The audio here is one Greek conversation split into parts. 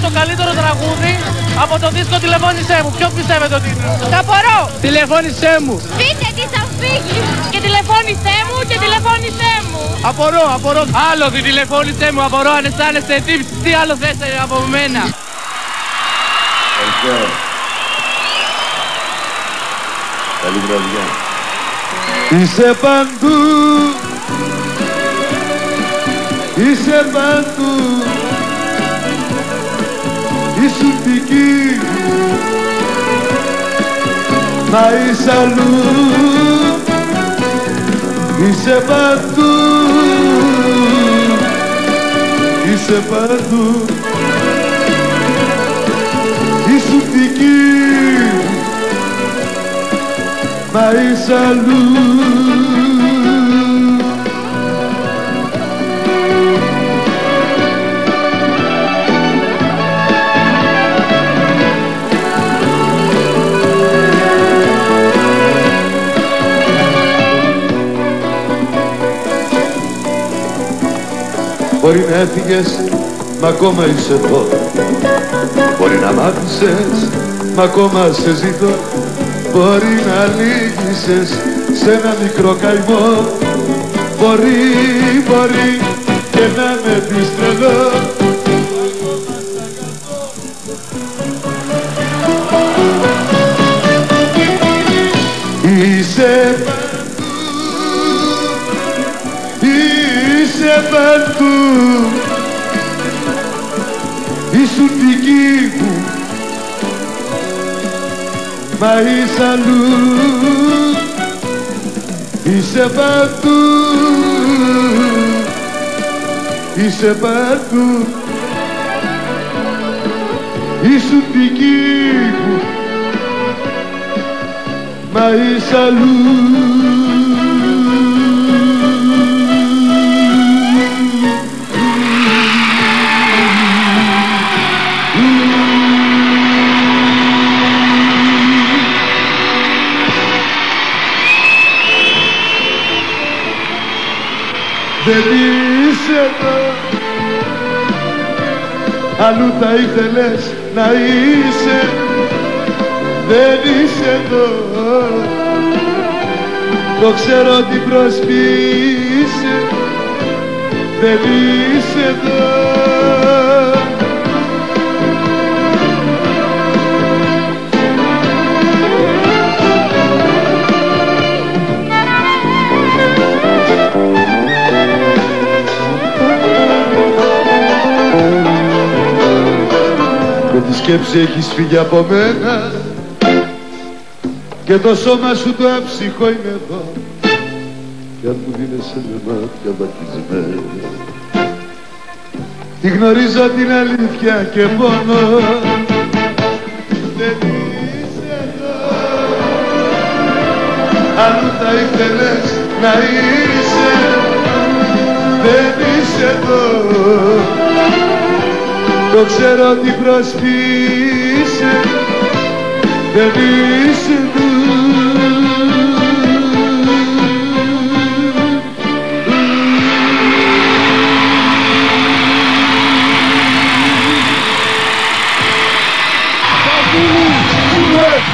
να μου ψηφίσουμε το καλύτερο τραγούδι από το δίσκο τηλεφώνησέ μου. Ποιο πιστεύετε ότι είναι; Τα απορώ. Τηλεφώνησέ μου. Πείτε τι θα φύγει. Και τηλεφώνησέ μου και τηλεφώνησέ μου. Απορώ, απορώ. Άλλο τη τηλεφώνησέ μου, απορώ αν αισθάνεστε τύψη. Τι άλλο θες από μένα; Ευχαριστώ. Καλή βραδιά. Είσαι παντού Είσαι παντού Ήσουν δική Μα είσαι αλλού. Είσαι παντού. Είσαι παντού. Ήσουν δική Μα είσαι αλλού Μπορεί να έφυγες, μα ακόμα είσαι εδώ. Μπορεί να μ' άφησες, μα ακόμα σε ζητώ. Μπορεί να λύγησες σε ένα μικρό καημό. Μπορεί, μπορεί και να με πεις τρελό Είσαι παντού, είσαι παντού δική μου μα είσαι αλλού Είσαι παντού Είσαι παντού Ήσουν δική μου Μα είσαι αλλού δεν είσαι εδώ. Αλλού θα ήθελες να είσαι. Δεν είσαι εδώ. Το ξέρω τι προσποιείσαι Δεν είσαι εδώ σκέψη έχεις φύγει από μένα. Και το σώμα σου το έψυχο είναι εδώ. Κι αν μου δίνεσαι με μάτια δακρυσμένα τη γνωρίζω την αλήθεια και πόνο δεν είσαι εδώ. Αλλού θα ήθελες να είσαι δεν είσαι εδώ το ξέρω τι προσποιείσαι δεν είσαι εδώ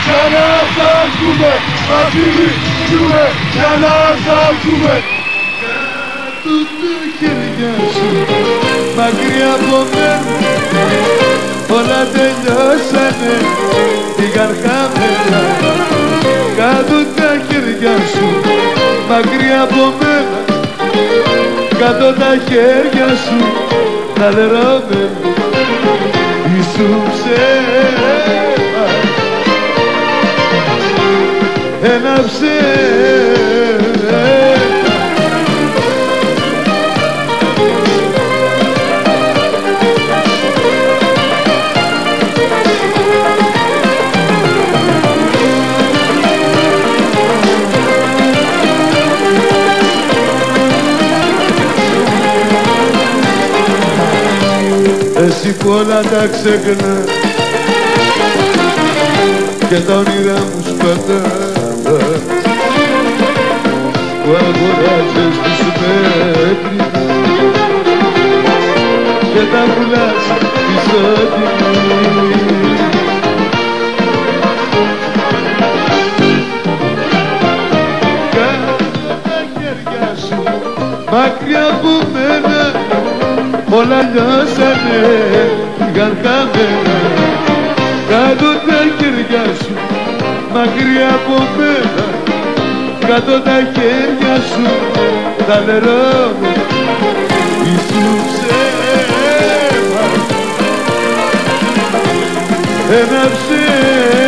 Ξανά θα βγούμε, μαζί ζούμε, ξανά θα βγούμε Κάτω τα χέρια σου, μακριά από μένα. Όλα τελειώσανε, πήγαν χαμένα Κάτω τα χέρια σου, μακριά από μένα. Κάτω τα χέρια σου, τα λερώμενα Ήσουν ψέμα ένα ψέμα όλα τα ξεχνάς. Και τα όνειρά μου σπατάς που αγοράζεις τους μέτρους και τα πουλάς ισότιμη Κάτω τα χέρια σου μακριά από μένα όλα λιώσανε γαρχαμένα κάτω τα χέρια σου μακριά από μένα. Κάτω τα χέρια σου τα νερό μου. Ήσουν ψέμα ένα ψέμα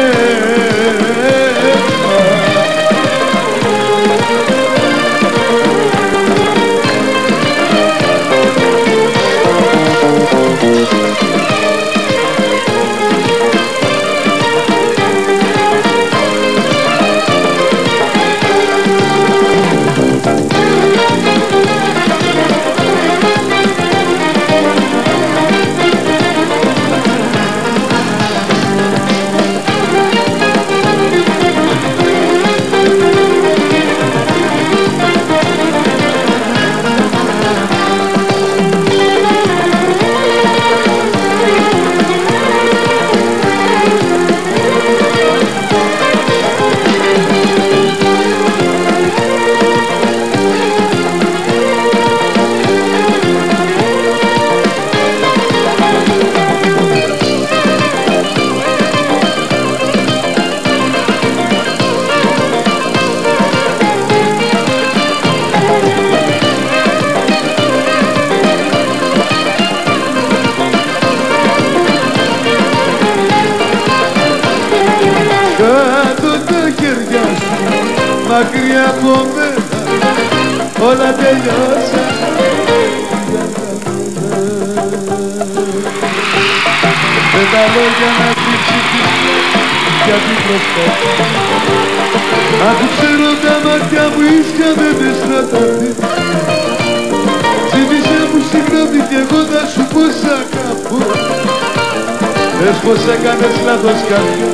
Πες πως έκανες λάθος καρδιά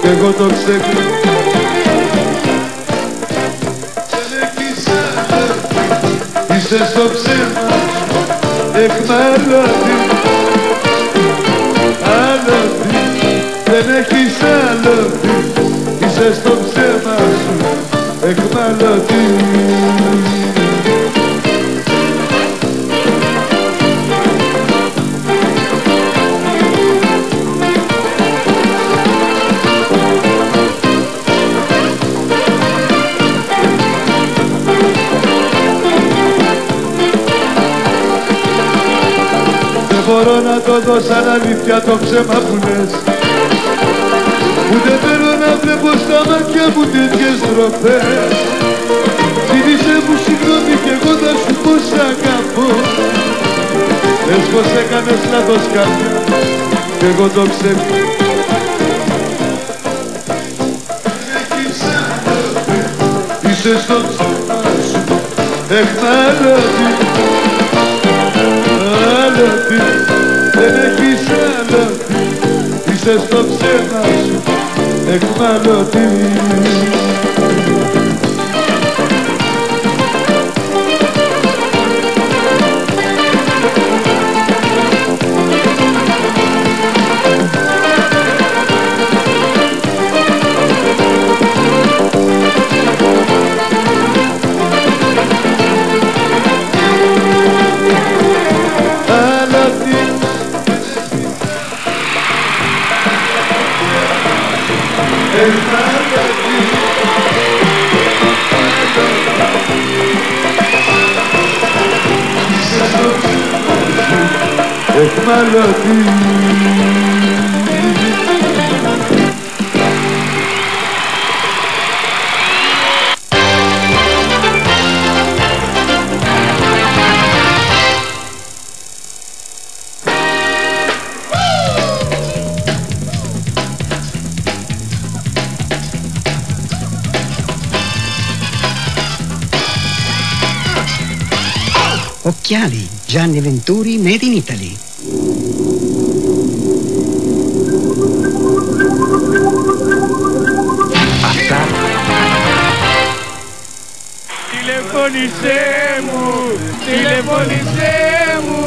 κι εγώ το ξεχνώ. Δεν έχεις άλλο Είσαι στο ψέμα σου εχμαλώτη Άλλοτη Δεν έχεις άλλο Είσαι στο ψέμα σου εχμαλώτη μπορώ να το δω σαν αλήθεια το ψέμα που λες. Ούτε θέλω να βλέπω στα μάτια μου τέτοιες τροπές Ζήτησε μου συγγνώμη κι εγώ θα σου πω σ' αγαπώ. Λες πως έκανες λάθος καρδιά κι εγώ το ξεχνώ Είσαι στο ψέμα σου εχμαλώτη Άλλοτη δεν έχεις άλλοτη Είσαι στο ψέμα σου. Εκμαλωτή Occhiali Gianni Venturi Made in Italy. τηλεφώνησέ μου, τηλεφώνησέ μου.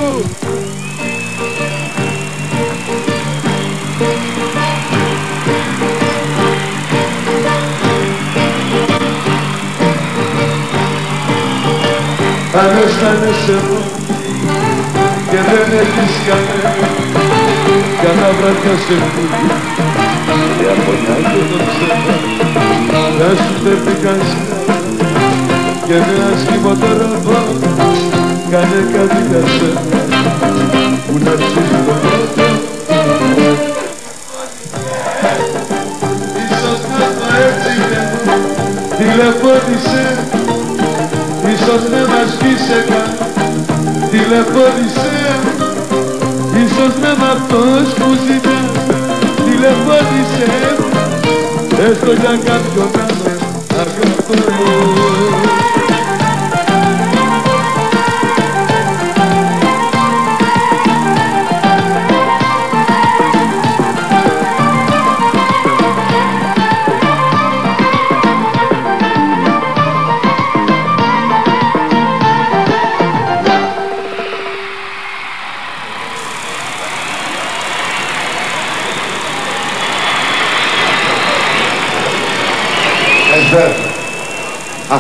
Αν αισθάνεσαι και δεν έχεις κανένα Καλά βράδια σε βουλή και από μια και να σου δεν πήγαν και με άσχημο τρόπο κάνε κάτι για σένα που να ψήσει το πρώτο Ίσως να το έτσι και τηλεφώνησε. Ίσως να μας πεις καν τηλεφώνησε. Ίσως να μ' αυτός που ζητάς τηλεφώνησε. Έστω για κάποιον άλλο αγαπώ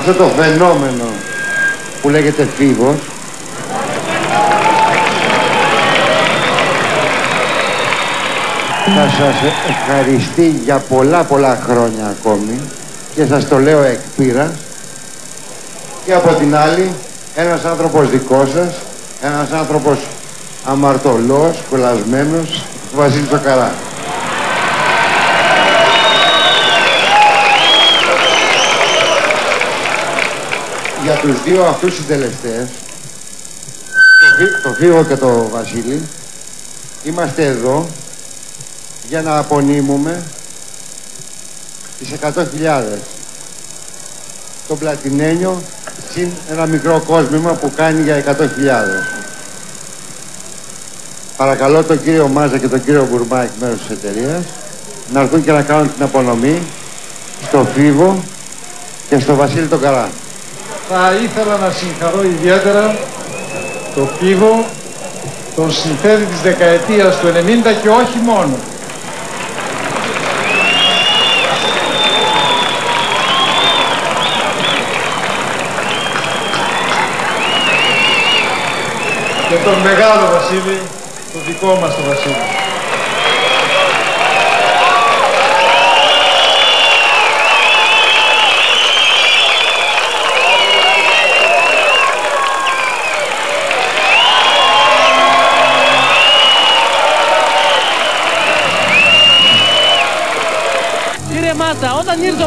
αυτό το φαινόμενο που λέγεται φίβος. Θα σας ευχαριστεί για πολλά πολλά χρόνια ακόμη και σας το λέω εκ πείρας. Και από την άλλη ένας άνθρωπος δικός σας ένας άνθρωπος αμαρτωλός, κολλασμένος Βασίλης Τσοκαρά για τους δύο αυτούς συντελεστές, το Φίβο και το Βασίλη, είμαστε εδώ για να απονείμουμε τις 100.000 τον Πλατινένιο συν ένα μικρό κόσμημα που κάνει για 100.000. Παρακαλώ τον κύριο Μάζα και τον κύριο Μπουρμά εκ μέρους της εταιρείας να έρθουν και να κάνουν την απονομή στο Φίβο και στο Βασίλη τον Καρά. Θα ήθελα να συγχαρώ ιδιαίτερα το Πίβο, τον συνθέτη της δεκαετίας του 90 και όχι μόνο. Και τον μεγάλο Βασίλη, τον δικό μας τον Βασίλη.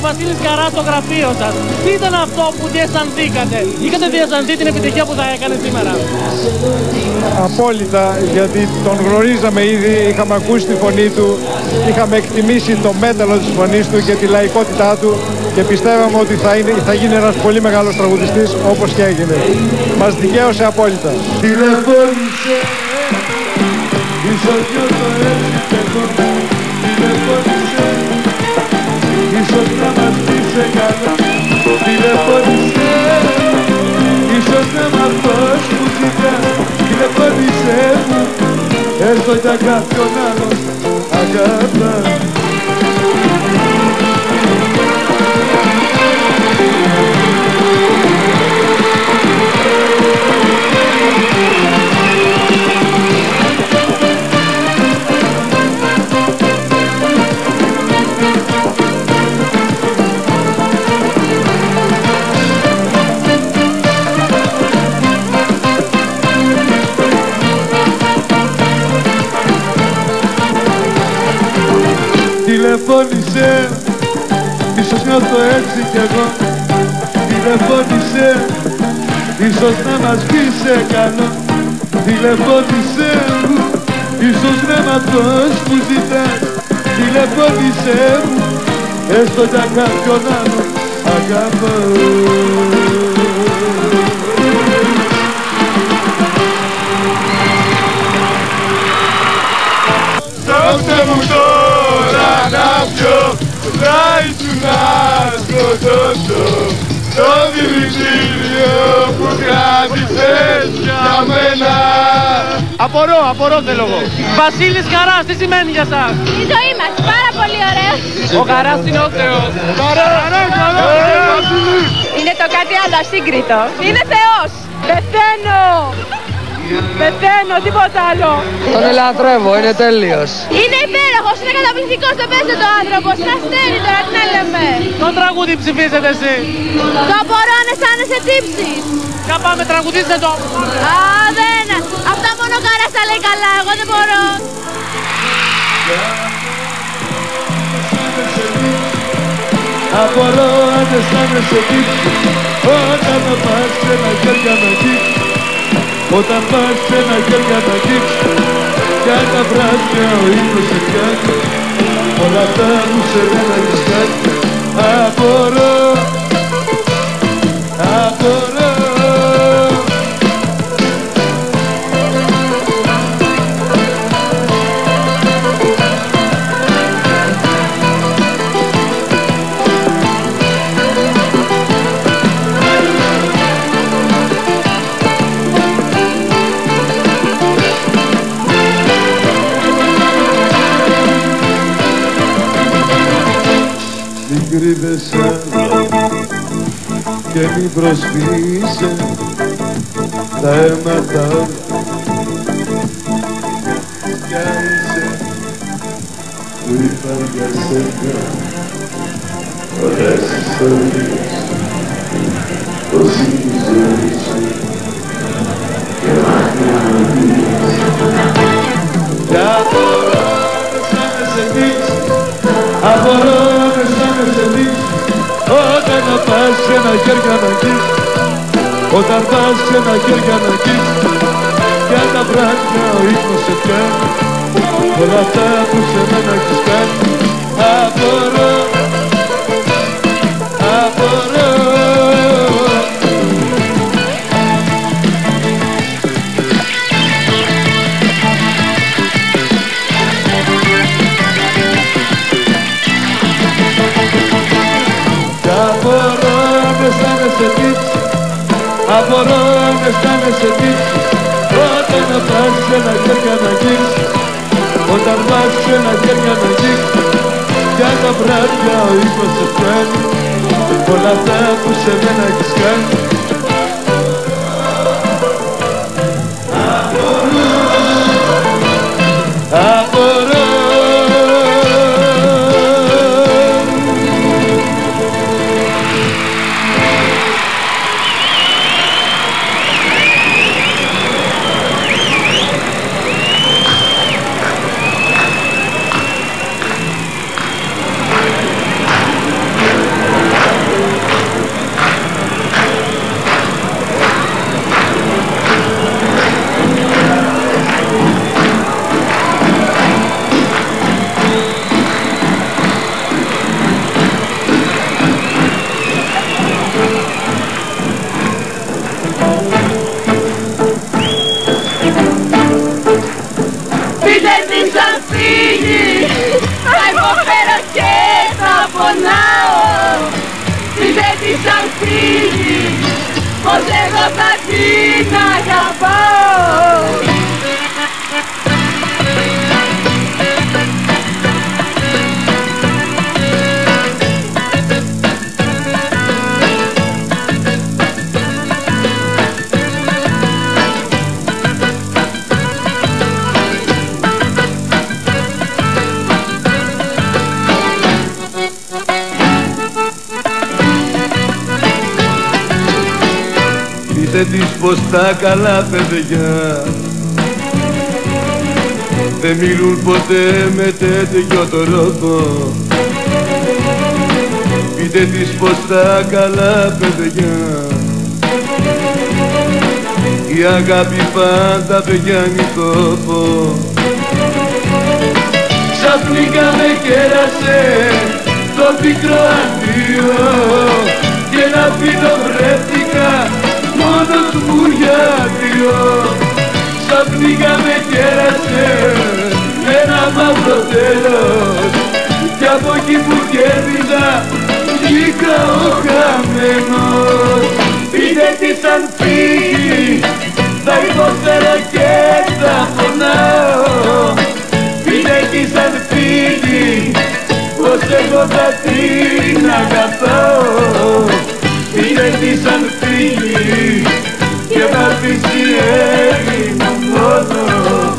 Ο Βασίλης Καρά στο γραφείο σας, τι ήταν αυτό που διαισθανθήκατε. Είχατε διαισθανθεί την επιτυχία που θα έκανε σήμερα; Απόλυτα, γιατί τον γνωρίζαμε ήδη, είχαμε ακούσει τη φωνή του, είχαμε εκτιμήσει το μέταλλο της φωνής του και τη λαϊκότητά του και πιστεύαμε ότι θα, είναι, θα γίνει ένας πολύ μεγάλος τραγουδιστής όπως και έγινε. Μας δικαίωσε απόλυτα. Τηλεφώνησε, Ίσως να μας πεις καλά Τηλεφώνησε Ίσως να μ' αυτός που ζητάς Τηλεφώνησε μου. Έστω για κάποιον άλλον αγάπα Ίσως να μας πει σε καλό Τηλεφώνησε μου Ίσως να είμαι αυτός που ζητάς. Τηλεφώνησε μου Έστω για κάποιον άλλο Αγαπώ. Δώστε μου το κάποιο θα ήσουν να σκοτώσω το δηλητήριο που κράτησες για μένα Απορώ, απορώ θέλω εγώ. Βασίλης Καράς, τι σημαίνει για σας; Η ζωή μας, πάρα πολύ ωραία. Ο Καράς είναι ο Θεός. Είναι το κάτι άλλο ασύγκριτο. Είναι Θεός. Πεθαίνω. Πεθαίνω, τίποτα άλλο. Τον ελατρεύω, είναι τέλειος. Είναι υπέροχος, είναι καταπληκτικός, το παίζει το άνθρωπος. Είναι αστέρι τώρα, τι να λέμε. Το τραγούδι ψηφίζετε εσύ. Το απορώ αν αισθάνεσαι τύψεις. Για πάμε τραγουδίστε το. Α, δεν. Αυτά μόνο ο Καράς τα λέει καλά, εγώ δεν μπορώ. Απορώ αν αισθάνεσαι τύψη Όταν πας σε ένα χέρια να αγγίξεις Όταν πας σε ένα χέρια να αγγίξεις Για τα βράδια ο ύπνος σε πιάνει. Όλα αυτά που σε μένα έχεις κάνει Απορώ Απορώ κρύβεσαι άλλο και μην προσποιείσαι τα αίματα όλα Ποια είσαι που είπα για σένα ωραίες ιστορίες. Πως είναι η ζωή σου και μάτια μαγείες Κι ένα χέρια να αγγίξεις Όταν πας σε ένα χέρια να αγγίξεις Για τα βράδια ο ύπνος σε πιάνει. Όλα αυτά που σε μένα έχεις κάνει Απορώ Απορώ Απορώ αν αισθάνεσαι τύψη Όταν να πας σε ένα χέρια να αγγίξεις Όταν πας σε ένα χέρια να αγγίξεις Για τα βράδια ο ύπνος σε πιάνει. Όλα αυτά που σε μένα έχεις κάνει φύγει Πως εγώ θα Πείτε της πως τα καλά παιδιά δεν μιλούν ποτέ με τέτοιο τρόπο. Πείτε της πως τα καλά παιδιά η αγάπη πάντα πηγαίνει τόπο Ξαφνικά με κέρασε το πικρό αντίο. Και να φύλλο βρέθηκα μόνος μου για δυο Ξαφνικά με κέρασε ένα μαύρο τέλος. Κι από εκεί που κέρδιζα βγήκα ο χαμένος. Πείτε τι σαν φύγει θα υποφέρω και θα πονάω Πείτε τι σαν φύγει πως εγώ θα την αγαπάω. Πήρε της αν φύγει και θα αφήσει έρημο μόνο.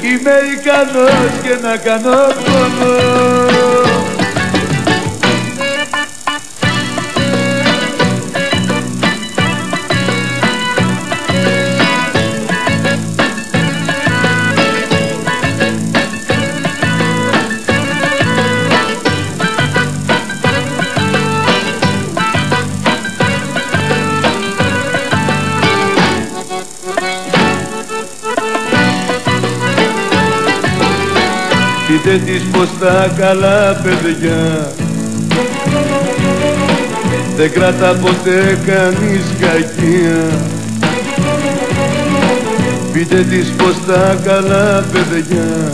Είμαι ικανός και να κάνω πόνο Πείτε της πως τα καλά παιδιά. Δεν κρατά ποτέ κανείς κακία. Πείτε της πως τα καλά παιδιά.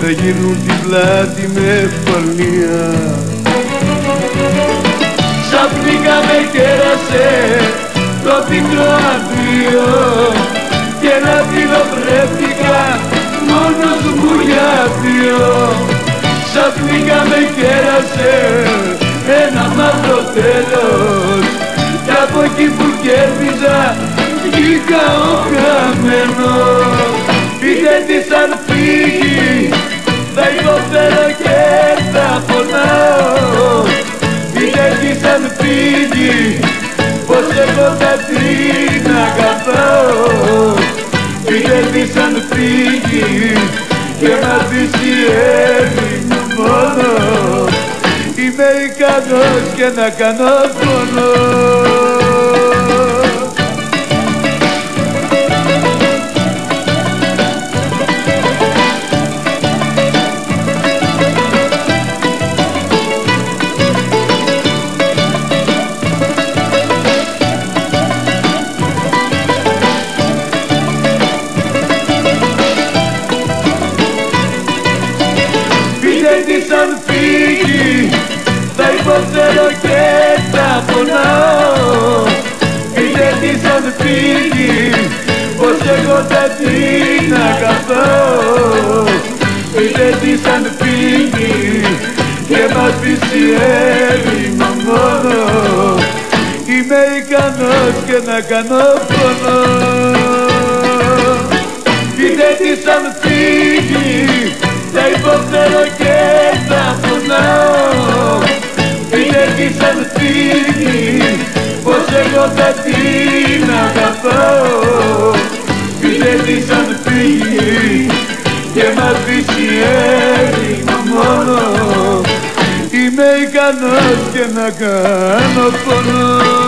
Δεν γίνουν την πλάτη με ευκολία Ξαφνικά με κέρασε το πικρό αντίο κέρασε ένα μαύρο τέλος. Κι από εκεί που κέρδιζα βγήκα ο χαμένος. Πείτε της αν φύγει θα υποφέρω και θα πονάω. Πείτε της αν φύγει πως εγώ θα την αγαπάω. Πείτε της αν φύγει και να αφήσει έρημο μόνο Είμαι ικανός και να κάνω πόνο και να κάνω πόνο Πείτε της αν φύγει θα υποφέρω και θα πονάω έχεις αν φύγει πως εγώ θα την αγαπάω Πείτε της αν φύγει και μ' αφήσει έρημο μόνο. Είμαι ικανός και να κάνω πόνο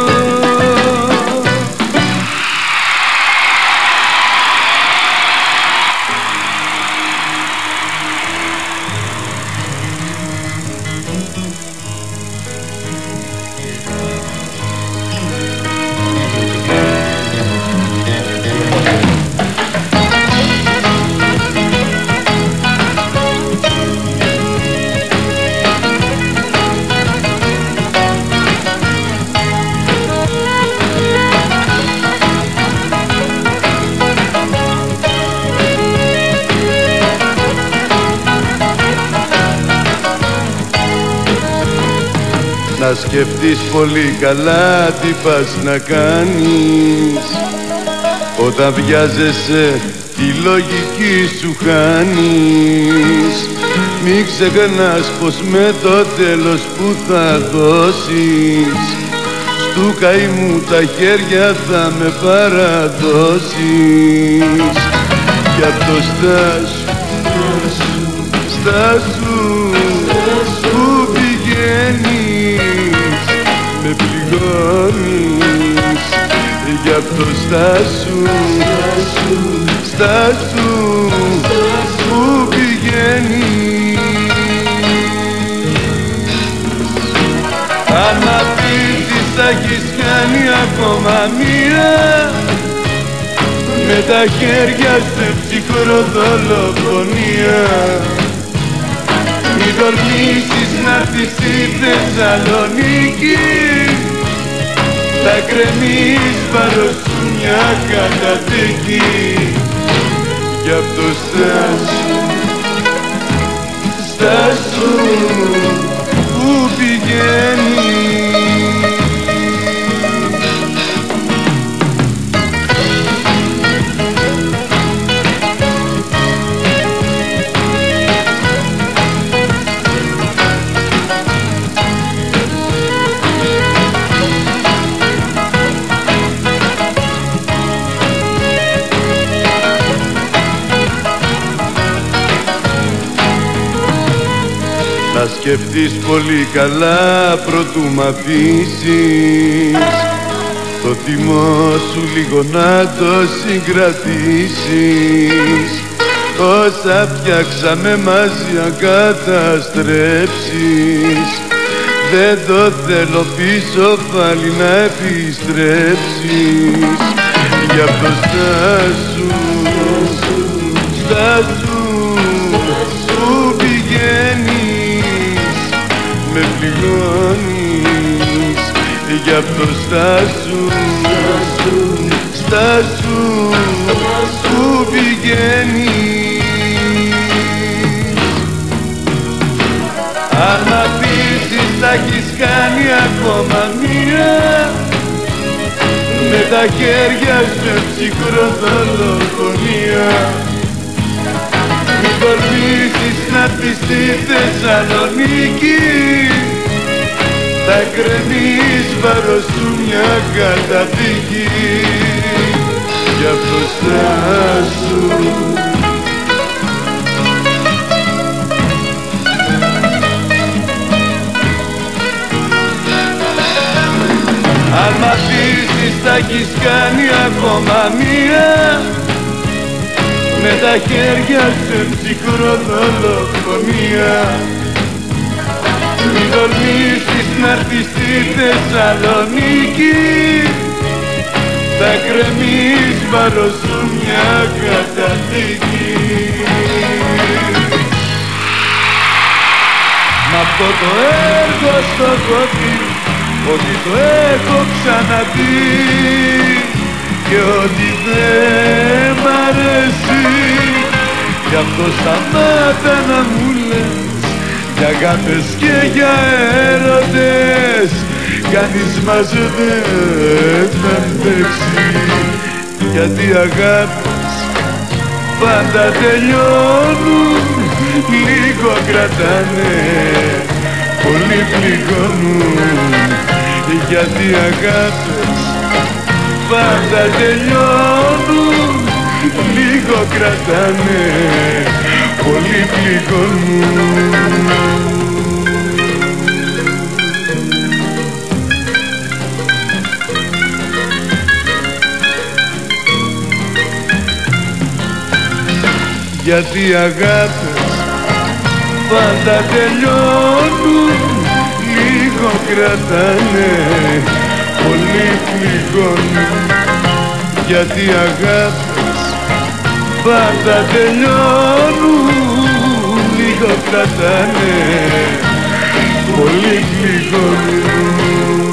σκεφτείς πολύ καλά τι πας να κάνεις. Όταν βιάζεσαι τη λογική σου χάνεις. Μη ξεχνάς πως με το τέλος που θα δώσεις Στου καημού τα χέρια θα με παραδώσεις. Γι' αυτό στάσου, στάσου, με πληγώνεις γι' αυτό στάσου, στάσου, που πηγαίνεις. Αν αφήσεις θα έχεις κάνει ακόμα μία με τα χέρια σε ψυχροδολοφονία Μη τολμήσεις να έρθεις στη Θεσσαλονίκη θα κρεμείς πάνω σου μια καταδίκη σκεφτείς πολύ καλά προτού μ' αφήσεις. Το θυμό σου λίγο να το συγκρατήσεις. Όσα φτιάξαμε μαζί αν καταστρέψεις. Δεν το θέλω πίσω πάλι να επιστρέψεις. Γι' αυτό στάσου, στάσου, με πληγώνεις Γι' αυτό στάσου, στάσου, που πηγαίνεις. Αν μ' αφήσεις θα έχεις κάνει ακόμα μία. Με τα χέρια σε ψυχροδολοφονία Μην τολμήσεις να πεις στη Θεσσαλονίκη. Θα κρεμείς βάρος σου μια καταδίκη. Γι' αυτό στάσου Αν μ' αφήσεις θα έχεις κάνει ακόμα μία με τα χέρια σε ψυχροδολοφονία Μην τολμήσεις να έρθεις στη Θεσσαλονίκη. Θα κρεμείς βάρος σου μια καταδίκη Μ' αυτό το έργο στο κόκκι ότι το έχω ξαναδεί και ότι δεν μ' αρέσει. Γι' αυτό σταμάτα να μου λες. Για αγάπες και για έρωτες κανείς μας δεν θα αντέξει. Γιατί οι αγάπες πάντα τελειώνουν λίγο κρατάνε πολύ πληγώνουν. Γιατί οι αγάπες πάντα τελειώνουν. Λίγο κρατάνε πολύ πληγώνουν. Γιατί οι αγάπες πάντα τελειώνουν. Λίγο κρατάνε πολύ πληγώνουν γιατί οι αγάπες πάντα τελειώνουν λίγο κρατάνε. Πολύ πληγώνουν